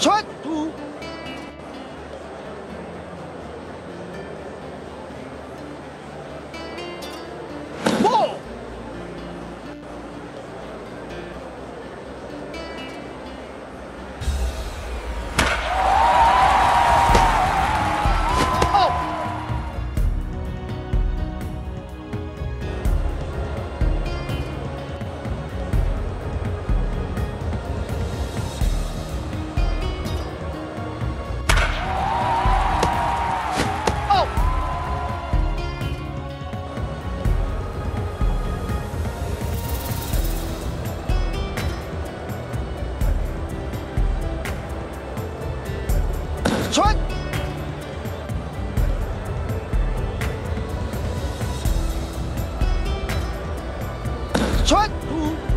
铲传。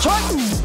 Choice!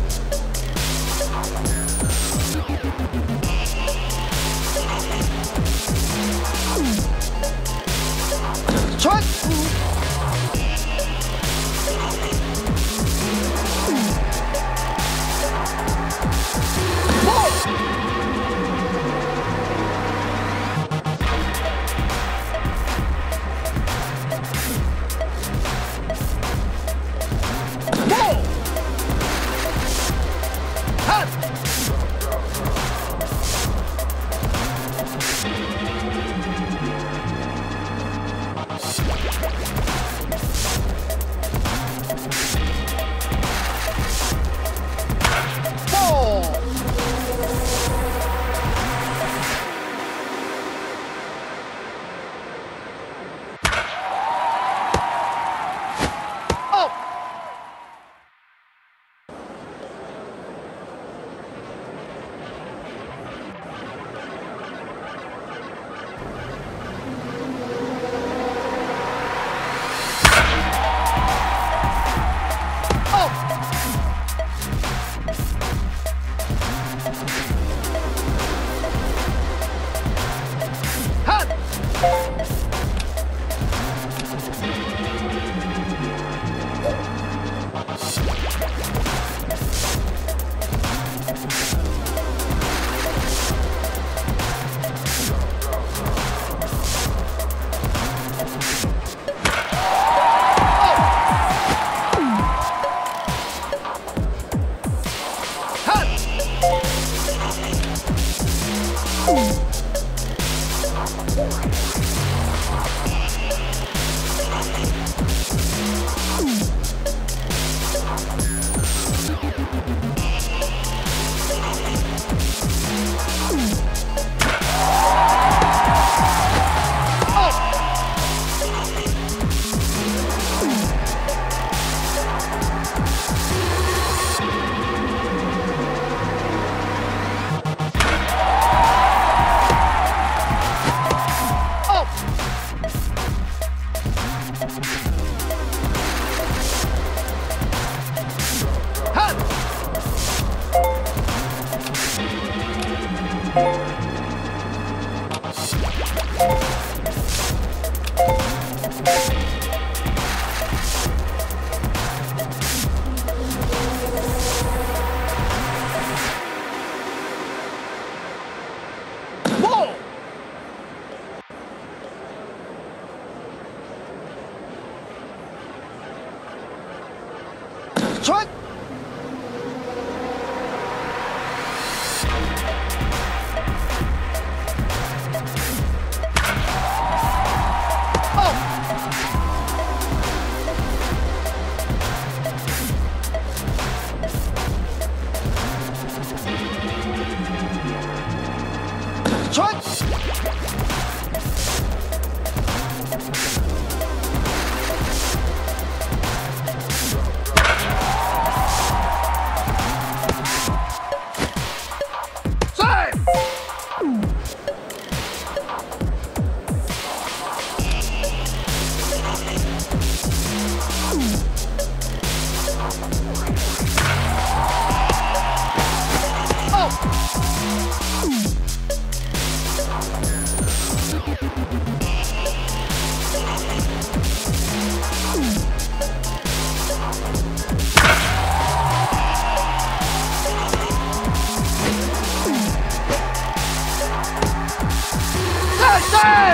ใช่